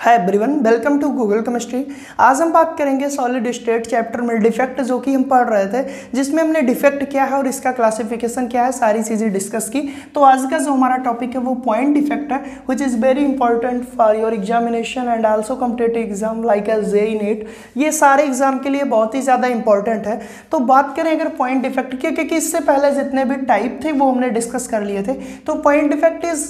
Hi everyone welcome to Google chemistry आज हम बात करेंगे सॉलिड स्टेट चैप्टर में डिफेक्ट जो कि हम पढ़ रहे थे, जिसमें हमने डिफेक्ट क्या है और इसका क्लासिफिकेशन क्या है, सारी चीज़ें डिस्कस की। तो आज का जो हमारा टॉपिक है वो पॉइंट डिफेक्ट है which is very important for your examination and also competitive exam like as JEE NEET ये सारे एग्ज़ाम के लिए बहुत ही ज़्यादा इंपॉर्टेंट है। तो बात करें अगर पॉइंट डिफेक्ट की, क्योंकि इससे पहले जितने भी टाइप थे वो हमने डिस्कस कर लिए थे। तो point defect is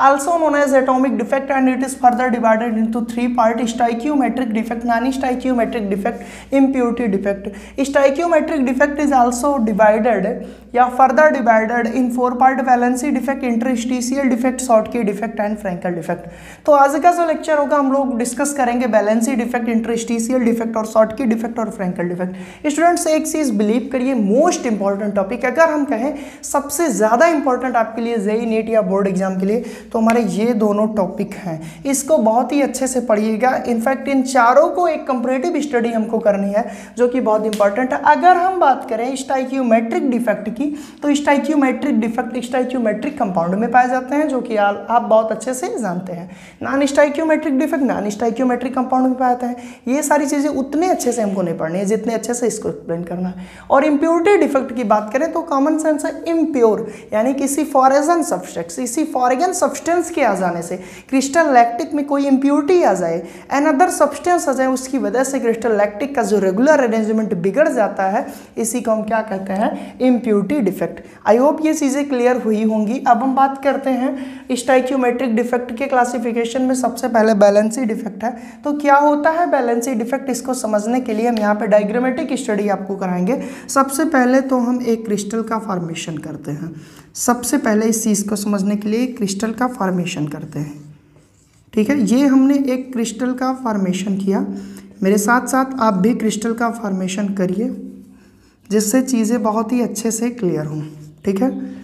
also known as atomic defect and it is further divided into three parts stoichiometric defect non-stoichiometric defect impurity defect stoichiometric defect is also divided या further divided in four part valency defect interstitial defect Schottky defect and Frankel defect तो आज का जो lecture होगा हम लोग discuss करेंगे valency defect interstitial defect और शॉर्टकी डिफेक्ट और फ्रैंकल डिफेक्ट स्टूडेंट्स एक चीज़ बिलीव करिए मोस्ट इंपॉर्टेंट टॉपिक अगर हम कहें सबसे ज़्यादा इंपॉर्टेंट आपके लिए जेई नीट या बोर्ड एग्ज़ाम के लिए तो हमारे ये दोनों टॉपिक हैं। इसको बहुत ही अच्छे से पढ़िएगा। इनफैक्ट इन चारों को एक कंपरेटिव स्टडी हमको करनी है, जो कि बहुत इंपॉर्टेंट है। अगर हम बात करें स्टाइक्यूमेट्रिक डिफेक्ट की तो स्टाइक्यूमेट्रिक डिफेक्ट स्टाइक्यूमेट्रिक कंपाउंड में पाए जाते हैं, जो कि आप बहुत अच्छे से जानते हैं। Non stoichiometric defect non stoichiometric compound में पाए जाते हैं। ये सारी चीज़ें उतने अच्छे से हमको नहीं पढ़नी है, जितने अच्छे से इसको एक्सप्लेन करना है। और इम्प्योरिटी डिफेक्ट की बात करें तो कॉमन सेंस है इम्प्योर यानी किसी फॉरेजन सब्सटेक्स किसी फॉरेगन सब्सटेंस सब्सटेंस के आ जाने से क्रिस्टल लैक्टिक में कोई इम्प्योरिटी आ जाए एन अदर सब्सटेंस आ जाए, उसकी वजह से क्रिस्टल लैक्टिक का जो रेगुलर अरेंजमेंट बिगड़ जाता है, इसी को हम क्या कहते हैं? इम्प्योरिटी डिफेक्ट आई होप ये चीज़ें क्लियर हुई होंगी। अब हम बात करते हैं स्टाइक्योमेट्रिक डिफेक्ट के क्लासिफिकेशन में सबसे पहले बैलेंसी डिफेक्ट है। तो क्या होता है बैलेंसी डिफेक्ट इसको समझने के लिए हम यहाँ पे डायग्रामेटिक स्टडी आपको कराएँगे। सबसे पहले तो हम एक क्रिस्टल का फॉर्मेशन करते हैं। सबसे पहले इस चीज़ को समझने के लिए क्रिस्टल का फॉर्मेशन करते हैं। ठीक है, ये हमने एक क्रिस्टल का फॉर्मेशन किया। मेरे साथ साथ आप भी क्रिस्टल का फॉर्मेशन करिए, जिससे चीज़ें बहुत ही अच्छे से क्लियर हों। ठीक है?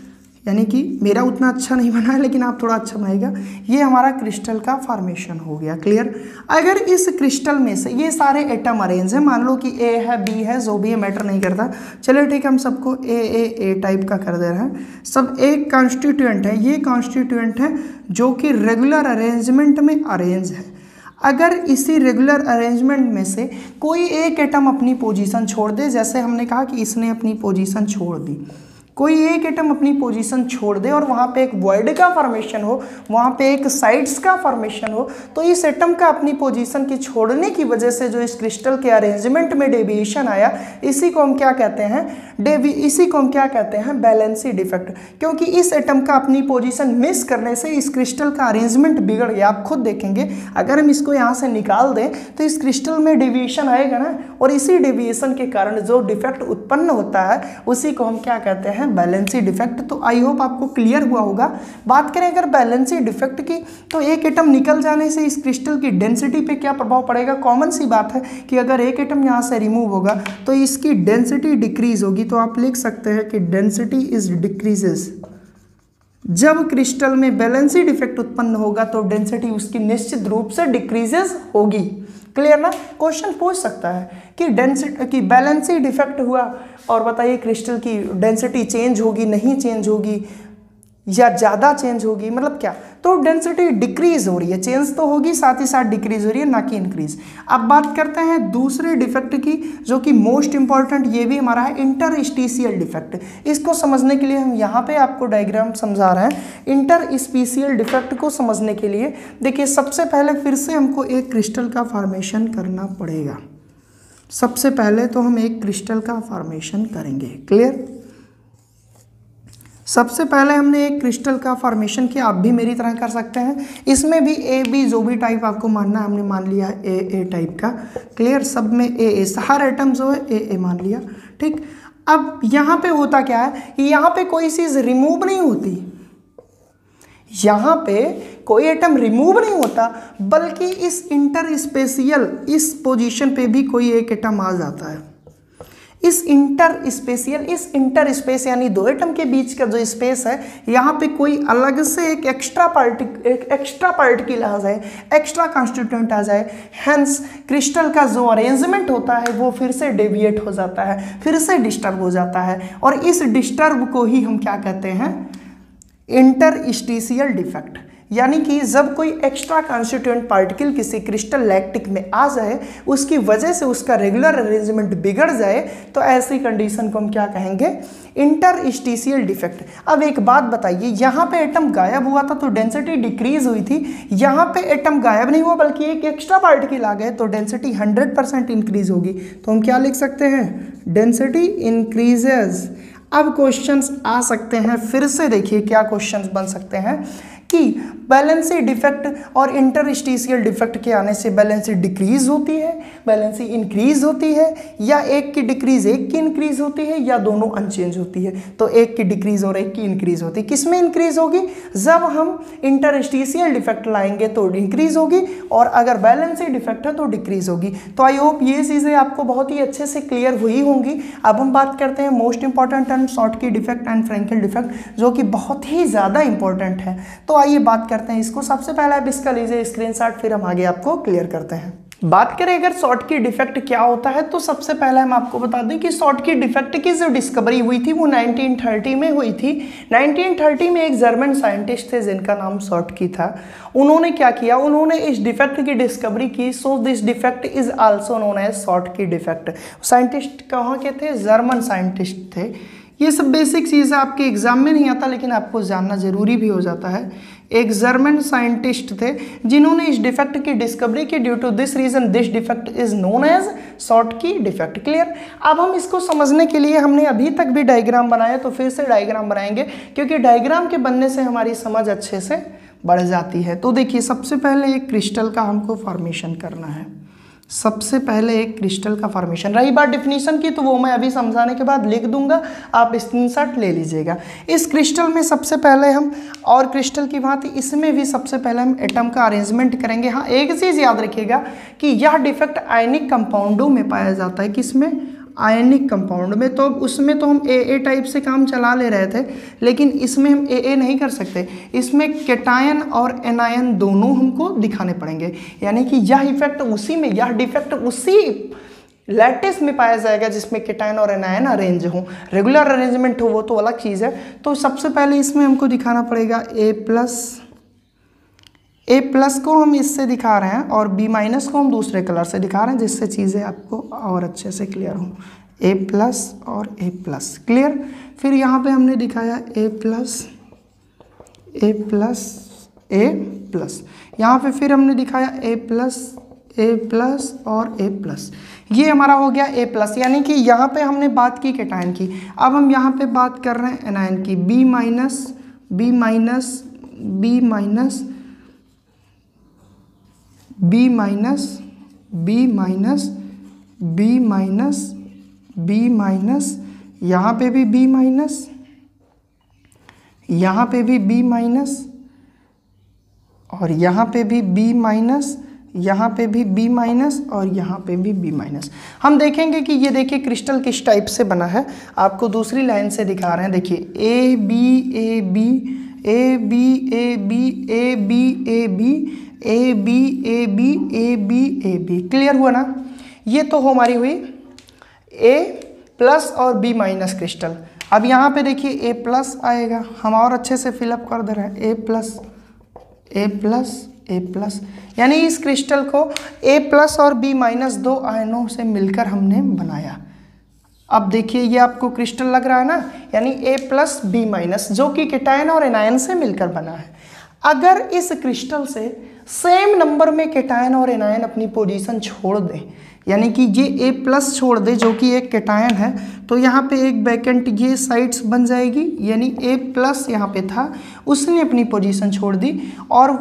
यानी कि मेरा उतना अच्छा नहीं बना है, लेकिन आप थोड़ा अच्छा बनाएगा ये हमारा क्रिस्टल का फॉर्मेशन हो गया क्लियर अगर इस क्रिस्टल में से ये सारे एटम अरेंज है, मान लो कि ए है बी है, जो भी है मैटर नहीं करता। चलिए ठीक है, हम सबको ए ए ए टाइप का कर दे रहे हैं। सब एक कॉन्स्टिट्यूएंट है, ये कॉन्स्टिट्यूएंट है, जो कि रेगुलर अरेंजमेंट में अरेंज है। अगर इसी रेगुलर अरेंजमेंट में से कोई एक एटम अपनी पोजीशन छोड़ दे, जैसे हमने कहा कि इसने अपनी पोजीशन छोड़ दी। कोई एक एटम अपनी पोजीशन छोड़ दे और वहाँ पे एक वर्ड का फॉर्मेशन हो, वहाँ पे एक साइड्स का फॉर्मेशन हो तो इस एटम का अपनी पोजीशन की छोड़ने की वजह से जो इस क्रिस्टल के अरेंजमेंट में डेविएशन आया, इसी को हम क्या कहते हैं? डेवी इसी को हम क्या कहते हैं? बैलेंसी डिफेक्ट क्योंकि इस एटम का अपनी पोजिशन मिस करने से इस क्रिस्टल का अरेंजमेंट बिगड़ गया। आप खुद देखेंगे। अगर हम इसको यहाँ से निकाल दें तो इस क्रिस्टल में डेविएशन आएगा ना? और इसी डेविएशन के कारण जो डिफेक्ट उत्पन्न होता है, उसी को हम क्या कहते हैं? हैं बैलेंसी डिफेक्ट तो आई होप आपको क्लियर हुआ होगा। बात करें अगर बैलेंसी डिफेक्ट की तो एक एटम निकल जाने से इस क्रिस्टल की डेंसिटी पे क्या प्रभाव पड़ेगा? कॉमन सी बात है कि अगर एक एटम यहाँ से रिमूव होगा तो इसकी डेंसिटी डिक्रीज होगी। तो आप लिख सकते हैं कि डेंसिटी इज़ डिक्रीजेस जब क्रिस्टल में बैलेंसी डिफेक्ट उत्पन्न होगा तो डेंसिटी उसकी निश्चित रूप से डिक्रीजेस होगी। क्लियर ना? क्वेश्चन पूछ सकता है कि डेंसिटी की बैलेंसी डिफेक्ट हुआ और बताइए क्रिस्टल की डेंसिटी चेंज होगी, नहीं चेंज होगी या ज़्यादा चेंज होगी मतलब क्या? तो डेंसिटी डिक्रीज हो रही है। चेंज तो होगी, साथ ही साथ डिक्रीज हो रही है, ना कि इंक्रीज अब बात करते हैं दूसरे डिफेक्ट की, जो कि मोस्ट इंपॉर्टेंट ये भी हमारा है इंटर डिफेक्ट इसको समझने के लिए हम यहाँ पे आपको डायग्राम समझा रहे हैं। इंटर स्पीसियल डिफेक्ट को समझने के लिए, देखिए, सबसे पहले फिर से हमको एक क्रिस्टल का फॉर्मेशन करना पड़ेगा। सबसे पहले तो हम एक क्रिस्टल का फॉर्मेशन करेंगे। क्लियर सबसे पहले हमने एक क्रिस्टल का फॉर्मेशन किया, आप भी मेरी तरह कर सकते हैं। इसमें भी ए बी जो भी टाइप आपको मानना है, हमने मान लिया ए ए टाइप का। क्लियर सब में ए ए हर आइटम जो है ए ए मान लिया। ठीक? अब यहाँ पे होता क्या है कि यहाँ पे कोई चीज़ रिमूव नहीं होती। यहाँ पे कोई आइटम रिमूव नहीं होता, बल्कि इस इंटर स्पेसियल इस पोजीशन पे भी कोई एक आइटम आ जाता है। इस इंटर स्पेसियल, इस इंटर स्पेस यानी दो एटम के बीच का जो स्पेस है, यहाँ पे कोई अलग से एक एक्स्ट्रा पार्टिक एक एक्स्ट्रा पार्टिकल आ जाए एक्स्ट्रा कॉन्स्टिट्यूंट आ जाए हैंस क्रिस्टल का जो अरेंजमेंट होता है, वो फिर से डेविएट हो जाता है, फिर से डिस्टर्ब हो जाता है। और इस डिस्टर्ब को ही हम क्या कहते हैं? इंटर डिफेक्ट यानी कि जब कोई एक्स्ट्रा कॉन्स्टिट्यूएंट पार्टिकल किसी क्रिस्टल लैक्टिक में आ जाए, उसकी वजह से उसका रेगुलर अरेंजमेंट बिगड़ जाए तो ऐसी कंडीशन को हम क्या कहेंगे? इंटर डिफेक्ट अब एक बात बताइए, यहाँ पे एटम गायब हुआ था तो डेंसिटी डिक्रीज हुई थी। यहाँ पे एटम गायब नहीं हुआ, बल्कि एक एक्स्ट्रा पार्टिकल आ गए तो डेंसिटी 100 परसेंट इंक्रीज होगी। तो हम क्या लिख सकते हैं? डेंसिटी इंक्रीजेज अब क्वेश्चंस आ सकते हैं, फिर से देखिए क्या क्वेश्चंस बन सकते हैं। कि बैलेंसी डिफेक्ट और इंटरस्टिशियल डिफेक्ट के आने से बैलेंसी डिक्रीज होती है बैलेंसी इंक्रीज होती है, या एक की डिक्रीज एक की इंक्रीज होती है, या दोनों अनचेंज होती है तो एक की डिक्रीज और एक की इंक्रीज होती है। किसमें इंक्रीज होगी? जब हम इंटरस्टिशियल डिफेक्ट लाएँगे तो इंक्रीज होगी, और अगर बैलेंसी डिफेक्ट है तो डिक्रीज होगी। तो आई होप ये चीज़ें आपको बहुत ही अच्छे से क्लियर हुई होंगी। अब हम बात करते हैं most important term Schottky defect and Frenkel defect जो कि बहुत ही ज़्यादा इंपॉर्टेंट है। तो आइए बात करते हैं इसको। सबसे पहले आप इसका लीजिए स्क्रीनशॉट, फिर हम आगे आपको क्लियर करते हैं। बात करें अगर शॉर्ट की डिफेक्ट क्या होता है तो सबसे पहले हम आपको बता दें कि शॉर्ट की डिफेक्ट की जो डिस्कवरी हुई थी, वो 1930 में हुई थी। 1930 में एक जर्मन साइंटिस्ट थे, जिनका नाम शॉर्ट की था। उन्होंने क्या किया? उन्होंने इस डिफेक्ट की डिस्कवरी की। So this defect is also known as Schottky defect scientist कहाँ के थे? जर्मन साइंटिस्ट थे। ये सब बेसिक चीज़ें आपके एग्ज़ाम में नहीं आता, लेकिन आपको जानना ज़रूरी भी हो जाता है। एक जर्मन साइंटिस्ट थे, जिन्होंने इस डिफेक्ट की डिस्कवरी की due to this reason this defect is known as Schottky defect clear अब हम इसको समझने के लिए हमने अभी तक भी डायग्राम बनाया तो फिर से डायग्राम बनाएँगे, क्योंकि डायग्राम के बनने से हमारी समझ अच्छे से बढ़ जाती है। तो देखिए, सबसे पहले एक क्रिस्टल का हमको फॉर्मेशन करना है। सबसे पहले एक क्रिस्टल का फॉर्मेशन रही बात डिफिनीशन की तो वो मैं अभी समझाने के बाद लिख दूँगा। आप स्क्रीनशॉट ले लीजिएगा। इस क्रिस्टल में सबसे पहले हम और क्रिस्टल की बात इसमें भी सबसे पहले हम एटम का अरेंजमेंट करेंगे। हाँ एक चीज़ याद रखिएगा कि यह डिफेक्ट आयनिक कंपाउंडों में पाया जाता है। किसमें? आयनिक कंपाउंड में तो उसमें तो हम ए ए टाइप से काम चला ले रहे थे, लेकिन इसमें हम ए ए नहीं कर सकते। इसमें केटायन और एनायन दोनों हमको दिखाने पड़ेंगे। यानी कि यह इफ़ेक्ट उसी में, यह डिफेक्ट उसी लैटिस में पाया जाएगा जिसमें केटायन और एनायन अरेंज हो। रेगुलर अरेंजमेंट हो, वो तो अलग चीज़ है। तो सबसे पहले इसमें हमको दिखाना पड़ेगा ए प्लस ए प्लस को हम इससे दिखा रहे हैं और बी माइनस को हम दूसरे कलर से दिखा रहे हैं, जिससे चीज़ें आपको और अच्छे से क्लियर हों। ए प्लस और ए प्लस क्लियर फिर यहाँ पे हमने दिखाया A plus A plus A plus यहाँ पे फिर हमने दिखाया ए प्लस ए प्लस और ए प्लस ये हमारा हो गया ए प्लस यानी कि यहाँ पे हमने बात की केटाइन की। अब हम यहाँ पे बात कर रहे हैं एनाइन की। B minus B minus B minus B minus B minus B minus B minus यहाँ पे भी बी माइनस यहाँ पे भी बी माइनस और यहाँ पे भी बी माइनस यहाँ पे भी बी माइनस और यहाँ पे भी बी माइनस हम देखेंगे कि ये देखिए क्रिस्टल किस टाइप से बना है। आपको दूसरी लाइन से दिखा रहे हैं। देखिए A B A B A B A B A B A B A B A B A B A B clear हुआ ना? ये तो हमारी हुई ए प्लस और बी माइनस क्रिस्टल अब यहाँ पे देखिए ए प्लस आएगा। हम और अच्छे से फिलअप कर दे रहे हैं। A plus A plus A plus यानी इस क्रिस्टल को ए प्लस और बी माइनस दो आयनों से मिलकर हमने बनाया। अब देखिए ये आपको क्रिस्टल लग रहा है ना, यानी ए प्लस बी माइनस जो कि केटायन और एनायन से मिलकर बना है। अगर इस क्रिस्टल से सेम नंबर में केटायन और एनायन अपनी पोजीशन छोड़ दें, यानी कि ये ए प्लस छोड़ दे, जो कि एक केटायन है तो यहाँ पे एक बैकेंट ये साइड्स बन जाएगी, यानी ए प्लस यहाँ पे था, उसने अपनी पोजीशन छोड़ दी, और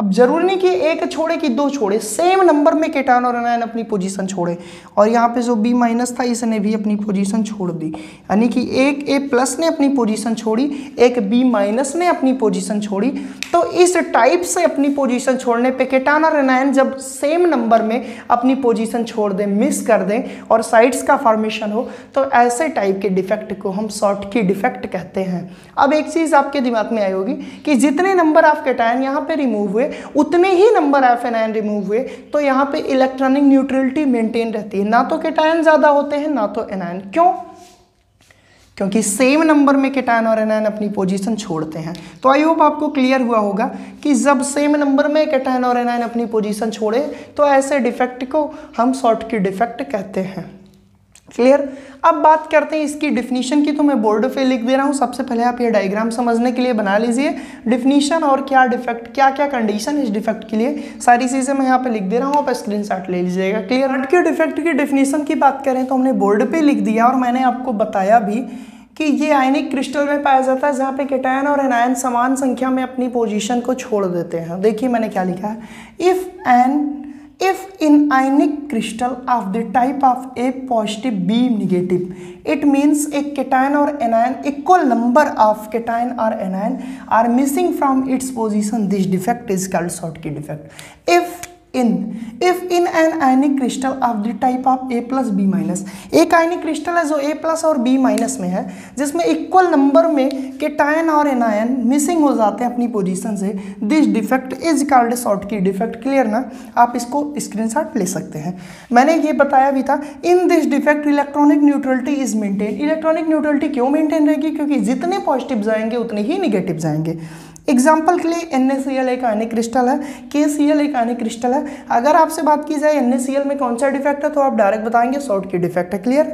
अब ज़रूरी नहीं कि एक छोड़े कि दो छोड़े सेम नंबर में केटान और एनायन अपनी पोजीशन छोड़े। और यहाँ पे जो बी माइनस था, इसने भी अपनी पोजीशन छोड़ दी। यानी कि एक ए प्लस ने अपनी पोजीशन छोड़ी, एक बी माइनस ने अपनी पोजीशन छोड़ी। तो इस टाइप से अपनी पोजीशन छोड़ने पे केटान और एनायन जब सेम नंबर में अपनी पोजीशन छोड़ दें मिस कर दें और साइड्स का फॉर्मेशन हो तो ऐसे टाइप के डिफेक्ट को हम शॉर्ट की डिफेक्ट कहते हैं। अब एक चीज़ आपके दिमाग में आई होगी कि जितने नंबर ऑफ़ केटायन यहाँ पर रिमूव हुए हुए, उतने ही number of an ion remove हुए तो यहाँ पे इलेक्ट्रॉनिक न्यूट्रलिटी मेंटेन रहती है। ना तो केटायन ज़्यादा होते हैं, ना तो एनायन क्यों? क्योंकि सेम नंबर में केटायन और एनायन अपनी पोजीशन छोड़ते हैं। तो आई होप आपको क्लियर हुआ होगा कि जब सेम नंबर में केटायन और एनायन अपनी पोजीशन छोड़े तो ऐसे डिफेक्ट को हम शॉर्ट की डिफेक्ट कहते हैं। क्लियर अब बात करते हैं इसकी डिफिनीशन की तो मैं बोर्ड पे लिख दे रहा हूँ। सबसे पहले आप ये डायग्राम समझने के लिए बना लीजिए। डिफिनीशन और क्या डिफेक्ट क्या क्या कंडीशन इस डिफेक्ट के लिए? सारी चीज़ें मैं यहाँ पे लिख दे रहा हूँ, आप स्क्रीन ले लीजिएगा। क्लियर हट के डिफेक्ट की डिफिनीशन की बात करें तो हमने बोर्ड पर लिख दिया और मैंने आपको बताया भी कि ये आयनिक क्रिस्टल में पाया जाता है, जहाँ पे कैटायन और एनायन समान संख्या में अपनी पोजीशन को छोड़ देते हैं। देखिए मैंने क्या लिखा है। If an if in ionic crystal of the type of A positive B negative it means a cation or anion equal number of cation or anion are missing from its position this defect is called Schottky defect if in if in an ionic crystal of the type of A plus B minus एक ionic crystal है जो A plus और B minus में है, जिसमें equal number में cation और anion missing हो जाते हैं अपनी पोजीशन से this defect is called Schottky defect clear ना? आप इसको स्क्रीनशॉट ले सकते हैं। मैंने ये बताया भी था in this defect electronic neutrality is maintain electronic neutrality क्यों मेंटेन रहेगी? क्योंकि जितने पॉजिटिव जाएँगे, उतने ही निगेटिव जाएँगे। एग्ज़ाम्पल के लिए एनएससीएल एक आयनिक क्रिस्टल है के एक आयनिक क्रिस्टल है। अगर आपसे बात की जाए एनएससीएल में कौन सा डिफेक्ट है तो आप डायरेक्ट बताएँगे सॉल्ट की डिफेक्ट है क्लियर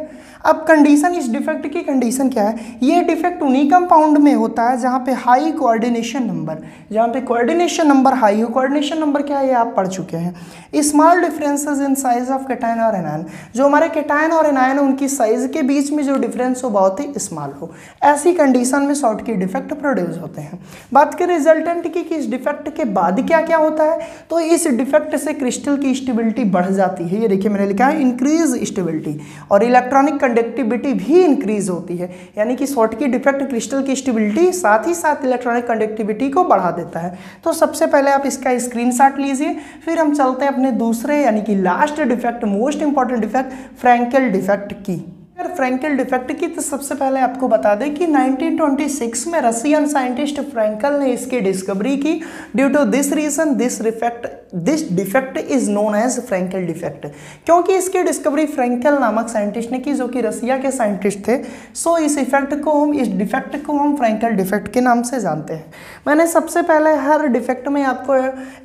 अब कंडीशन इस डिफेक्ट की कंडीशन क्या है? ये डिफेक्ट उन्हीं कंपाउंड में होता है जहाँ पे हाई कोऑर्डिनेशन नंबर जहाँ पे कोऑर्डिनेशन नंबर हाई हो। कोऑर्डिनेशन नंबर क्या है? ये आप पढ़ चुके हैं। Small differences in size of cation और एनायन जो हमारे केटायन और एनायन उनकी साइज़ के बीच में जो डिफरेंस हो, बहुत ही स्मॉल हो। ऐसी कंडीशन में शॉर्ट की डिफेक्ट प्रोड्यूस होते हैं। बात करें रिजल्टेंट की कि इस डिफेक्ट के बाद क्या क्या होता है तो इस डिफेक्ट से क्रिस्टल की स्टेबिलिटी बढ़ जाती है। ये देखिए, मैंने लिखा है इंक्रीज स्टेबिलिटी और इलेक्ट्रॉनिक कंडक्टिविटी भी इंक्रीज होती है। यानी कि शॉर्ट की डिफेक्ट क्रिस्टल की स्टेबिलिटी साथ ही साथ इलेक्ट्रॉनिक कंडक्टिविटी को बढ़ा देता है। तो सबसे पहले आप इसका स्क्रीनशॉट लीजिए, फिर हम चलते हैं अपने दूसरे, यानी कि last defect most important defect Frenkel defect की। फ्रैंकल डिफेक्ट की तो सबसे पहले आपको बता दें कि 1926 में रशियन साइंटिस्ट फ्रैंकल ने इसकी डिस्कवरी की। Due to this reason this defect this defect is known as Frenkel defect क्योंकि इसकी डिस्कवरी फ्रैंकल नामक साइंटिस्ट ने की, जो कि रसिया के साइंटिस्ट थे सो इस इफ़ेक्ट को हम, इस डिफेक्ट को हम फ्रैंकल डिफेक्ट के नाम से जानते हैं। मैंने सबसे पहले हर डिफेक्ट में आपको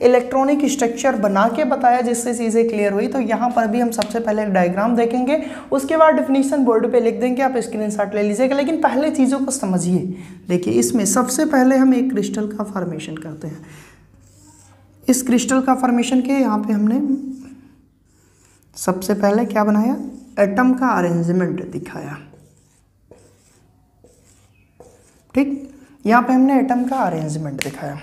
इलेक्ट्रॉनिक स्ट्रक्चर बना के बताया, जिससे चीज़ें क्लियर हुई तो यहाँ पर भी हम सबसे पहले एक डायग्राम देखेंगे। उसके बाद डिफिनीशन बोर्ड पर लिख देंगे, आप स्क्रीनशॉट ले लीजिएगा, लेकिन पहले चीज़ों को समझिए। देखिए, इसमें सबसे पहले हम एक क्रिस्टल का फॉर्मेशन करते हैं। इस क्रिस्टल का फॉर्मेशन के यहाँ पे हमने सबसे पहले क्या बनाया? एटम का अरेंजमेंट दिखाया। ठीक? यहाँ पे हमने एटम का अरेंजमेंट दिखाया।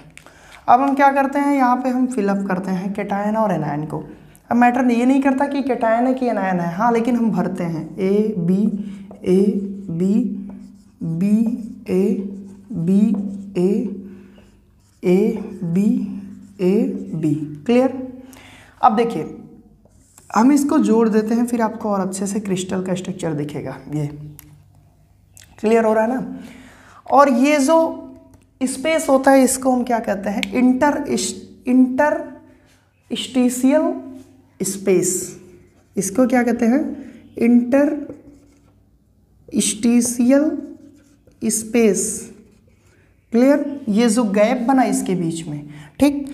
अब हम क्या करते हैं? यहाँ पे हम फिलअप करते हैं केटायन और एनायन को। अब मैटर ये नहीं करता कि केटायन है कि एनायन है। हाँ लेकिन हम भरते हैं। A, B A, B B, A B, A A, B A B clear अब देखिए, हम इसको जोड़ देते हैं, फिर आपको और अच्छे से क्रिस्टल का स्ट्रक्चर दिखेगा। ये। क्लियर हो रहा है ना? और ये जो स्पेस होता है, इसको हम क्या कहते हैं? इंटर इंटर स्टीसियल स्पेस इसको क्या कहते हैं? इंटर स्टीसियल स्पेस क्लियर ये जो गैप बना इसके बीच में ठीक?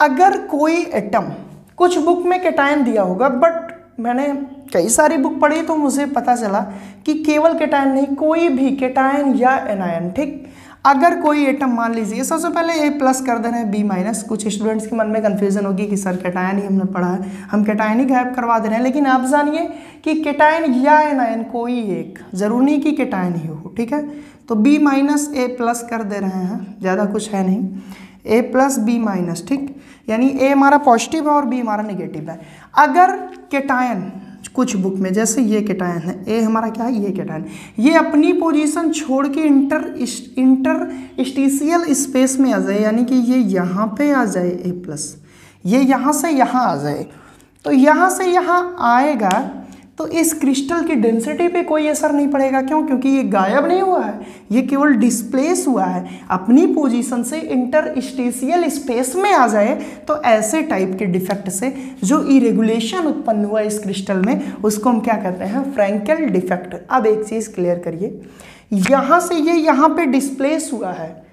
अगर कोई एटम कुछ बुक में केटायन दिया होगा बट मैंने कई सारी बुक पढ़ी तो मुझे पता चला कि केवल केटायन नहीं, कोई भी केटायन या एनायन ठीक? अगर कोई एटम मान लीजिए, सबसे पहले ए प्लस कर दे रहे हैं बी माइनस कुछ स्टूडेंट्स के मन में कन्फ्यूज़न होगी कि सर केटायन ही हमने पढ़ा है, हम केटायन ही गायब करवा दे रहे हैं। लेकिन आप जानिए कि केटायन या एनायन कोई एक, ज़रूर नहीं कि केटायन ही हो, ठीक है? तो बी माइनस ए प्लस कर दे रहे हैं, ज़्यादा कुछ है नहीं। ए प्लस बी माइनस ठीक? यानी ए हमारा पॉजिटिव है और बी हमारा निगेटिव है। अगर केटायन कुछ बुक में, जैसे ये केटायन है ए हमारा क्या है? ये केटायन ये अपनी पोजीशन छोड़ के इंटर इंटर स्टीसियल स्पेस में आ जाए, यानी कि ये यहाँ पे आ जाए ए प्लस ये यहाँ से यहाँ आ जाए। तो यहाँ से यहाँ आएगा तो इस क्रिस्टल की डेंसिटी पे कोई असर नहीं पड़ेगा। क्यों? क्योंकि ये गायब नहीं हुआ है। ये केवल डिस्प्लेस हुआ है। अपनी पोजीशन से इंटरस्टेशियल स्पेस में आ जाए तो ऐसे टाइप के डिफेक्ट से जो इरेगुलेशन उत्पन्न हुआ इस क्रिस्टल में, उसको हम क्या कहते हैं? फ्रैंकल डिफेक्ट अब एक चीज़ क्लियर करिए। यहाँ से ये यहाँ पे डिस्प्लेस हुआ है।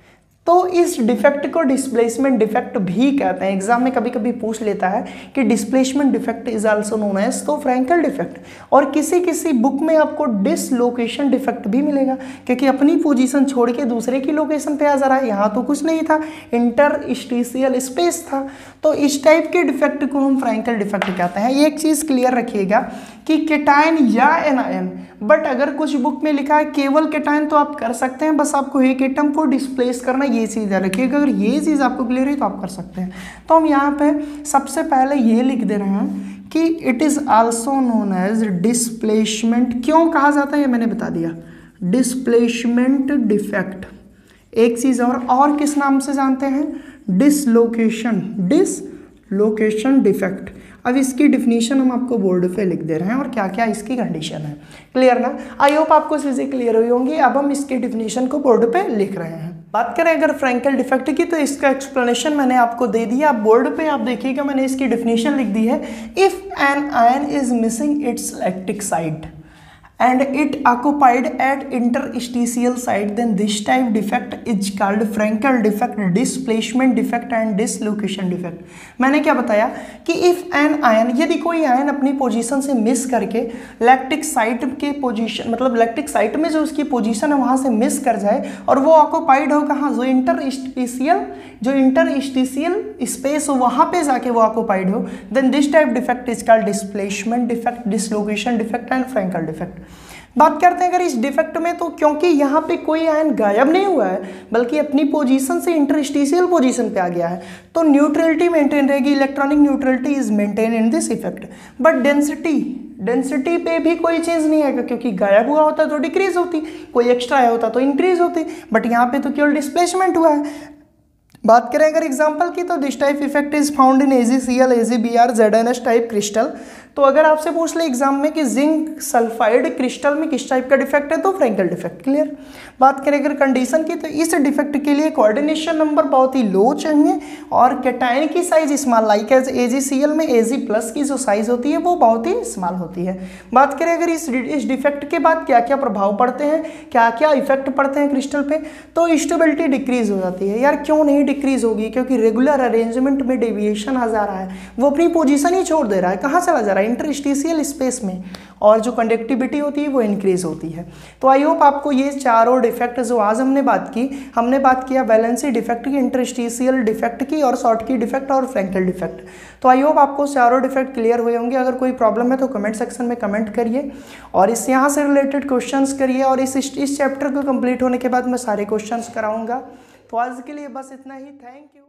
तो इस डिफेक्ट को डिस्प्लेसमेंट डिफेक्ट भी कहते हैं। एग्ज़ाम में कभी कभी पूछ लेता है कि displacement defect is also known as तो फ्रैंकल डिफेक्ट और किसी किसी बुक में आपको डिसलोकेशन डिफेक्ट भी मिलेगा, क्योंकि अपनी पोजीशन छोड़ के दूसरे की लोकेशन पे आ जा रहा है। यहाँ तो कुछ नहीं था इंटर स्टीसियल स्पेस था। तो इस टाइप के डिफेक्ट को हम फ्रैंकल डिफेक्ट कहते हैं। ये एक चीज़ क्लियर रखिएगा कि केटाइन या एनायन बट अगर कुछ बुक में लिखा है, केवल केटाइन तो आप कर सकते हैं, बस आपको एक एटम को डिस्प्लेस करना, ये चीज़ याद रखिएगा अगर ये चीज़ आपको क्लियर है तो आप कर सकते हैं। तो हम यहाँ पे सबसे पहले ये लिख दे रहे हैं कि it is also known as displacement क्यों कहा जाता है, ये मैंने बता दिया। डिस्प्लेसमेंट डिफेक्ट एक चीज़ और और किस नाम से जानते हैं? डिसलोकेशन डिसलोकेशन डिफेक्ट अब इसकी डिफिनीशन हम आपको बोर्ड पे लिख दे रहे हैं और क्या क्या इसकी कंडीशन है। क्लियर ना? आई होप आपको चीज़ें क्लियर हुई होंगी। अब हम इसकी डिफिनीशन को बोर्ड पे लिख रहे हैं। बात करें अगर फ्रैंकल डिफेक्ट की तो इसका एक्सप्लेनेशन मैंने आपको दे दिया। आप बोर्ड पे, आप देखिएगा मैंने इसकी डिफिनीशन लिख दी है। If an ion is missing its electric side and it occupied at interstitial site. Then this type defect is called Frankel defect, displacement defect and dislocation defect. मैंने क्या बताया कि if an ion, यदि कोई ion अपनी position से miss करके electric site के पोजीशन मतलब इलेक्ट्रिक साइट में जो उसकी पोजीशन है, वहाँ से मिस कर जाए और वो ऑक्यूपाइड हो कहाँ? जो इंटरस्टिशियल जो इंटरस्टिशियल स्पेस हो, वहाँ पे जाके वो ऑक्यूपाइड हो then this type defect is called displacement defect dislocation defect and Frenkel defect बात करते हैं अगर इस डिफेक्ट में तो क्योंकि यहाँ पे कोई आयन गायब नहीं हुआ है, बल्कि अपनी पोजीशन से इंटरस्टिशियल पोजीशन पे आ गया है तो न्यूट्रलिटी मेंटेन रहेगी electronic neutrality is maintain in this effect but density density पे भी कोई चीज़ नहीं आएगा, क्योंकि गायब हुआ होता तो डिक्रीज होती, कोई एक्स्ट्रा आया होता तो इंक्रीज होती बट यहाँ पे तो केवल डिस्प्लेसमेंट हुआ है। बात करें अगर एग्जांपल की तो this type effect is found in A G C L A G B R Z N S type crystal तो अगर आपसे पूछ ले एग्ज़ाम में कि जिंक सल्फाइड क्रिस्टल में किस टाइप का डिफेक्ट है तो फ्रेंकल डिफेक्ट क्लियर बात करें अगर कंडीशन की तो इस डिफेक्ट के लिए कोऑर्डिनेशन नंबर बहुत ही लो चाहिए और कैटाइन की size small like as A G C L में ए जी प्लस की जो साइज़ होती है, वो बहुत ही स्मॉल होती है. बात करें अगर इस इस डिफेक्ट के बाद क्या क्या प्रभाव पड़ते हैं क्या क्या इफ़ेक्ट पड़ते हैं क्रिस्टल पे तो स्टेबिलिटी डिक्रीज हो जाती है. यार क्यों नहीं डिक्रीज होगी क्योंकि रेगुलर अरेंजमेंट में डेविएशन आ जा रहा है। वो अपनी पोजिशन ही छोड़ दे रहा है। कहाँ चला जा रहा है? इंटरस्टिशियल स्पेस में। और जो कंडक्टिविटी होती है, वो इंक्रीज होती है। तो आई होप आपको ये चारों डिफेक्ट जो आज हमने बात की, हमने बात किया बैलेंसी डिफेक्ट की इंटरस्टिशियल डिफेक्ट की और शॉर्ट की डिफेक्ट और फ्रैंकल डिफेक्ट तो आई होप आपको चारों डिफेक्ट क्लियर हुए होंगे। अगर कोई प्रॉब्लम है तो कमेंट सेक्शन में कमेंट करिए। और इस यहाँ से रिलेटेड क्वेश्चंस करिए। और इस इस चैप्टर को कंप्लीट होने के बाद मैं सारे क्वेश्चंस कराऊँगा। तो आज के लिए बस इतना ही. Thank you